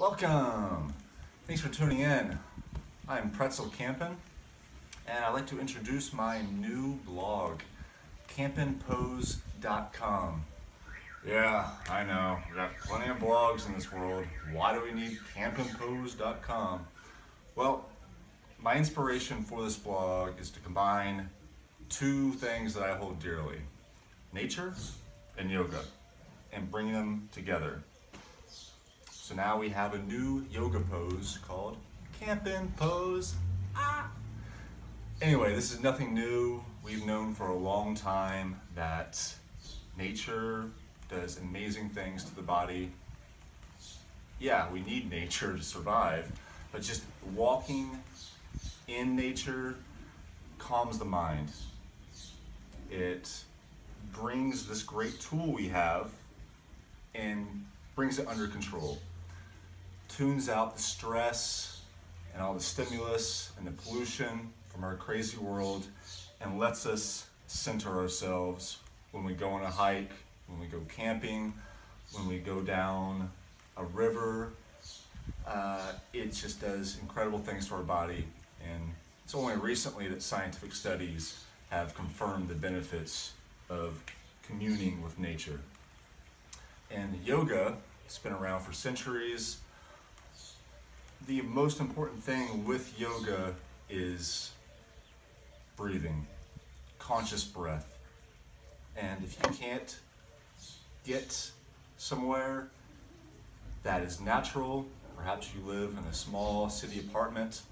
Welcome! Thanks for tuning in. I'm Pretzel Campen, and I'd like to introduce my new blog, campenpose.com. Yeah, I know, we got plenty of blogs in this world. Why do we need campenpose.com? Well, my inspiration for this blog is to combine two things that I hold dearly nature and yoga, and bring them together. So now we have a new yoga pose called Campin' Pose. Ah. Anyway, this is nothing new. We've known for a long time that nature does amazing things to the body. Yeah, we need nature to survive, but just walking in nature calms the mind. It brings this great tool we have and brings it under control tunes out the stress and all the stimulus and the pollution from our crazy world and lets us center ourselves when we go on a hike, when we go camping, when we go down a river. Uh, it just does incredible things to our body. And it's only recently that scientific studies have confirmed the benefits of communing with nature. And yoga, it's been around for centuries the most important thing with yoga is breathing, conscious breath. And if you can't get somewhere that is natural, perhaps you live in a small city apartment,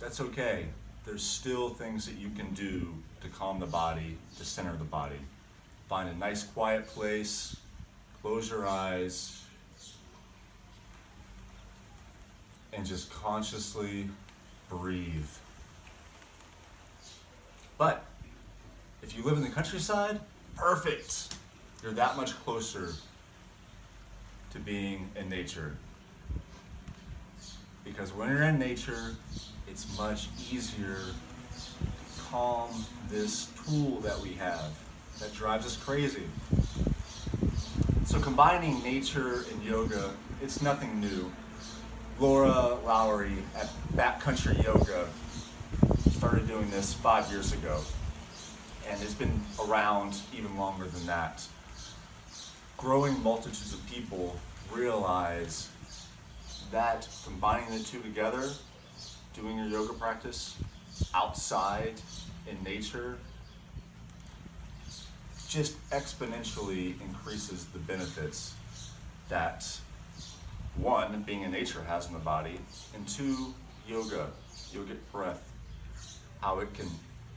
that's okay. There's still things that you can do to calm the body, to center the body. Find a nice quiet place, close your eyes, and just consciously breathe. But if you live in the countryside, perfect. You're that much closer to being in nature. Because when you're in nature, it's much easier to calm this tool that we have that drives us crazy. So combining nature and yoga, it's nothing new. Laura Lowry at Backcountry Yoga started doing this five years ago, and it's been around even longer than that. Growing multitudes of people realize that combining the two together, doing your yoga practice outside in nature, just exponentially increases the benefits that one, being in nature has in the body, and two, yoga, yogic breath, how it can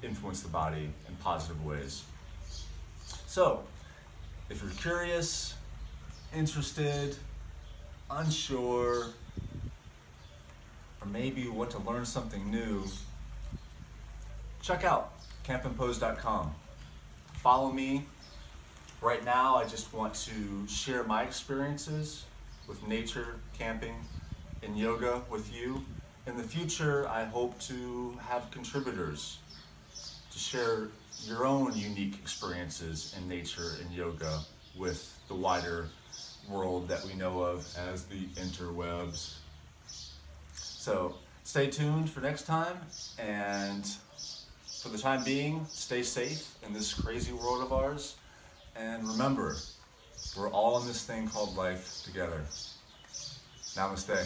influence the body in positive ways. So, if you're curious, interested, unsure, or maybe you want to learn something new, check out campenpose.com. Follow me. Right now, I just want to share my experiences with nature, camping, and yoga with you. In the future, I hope to have contributors to share your own unique experiences in nature and yoga with the wider world that we know of as the interwebs. So stay tuned for next time, and for the time being, stay safe in this crazy world of ours. And remember, we're all in this thing called life together. Namaste.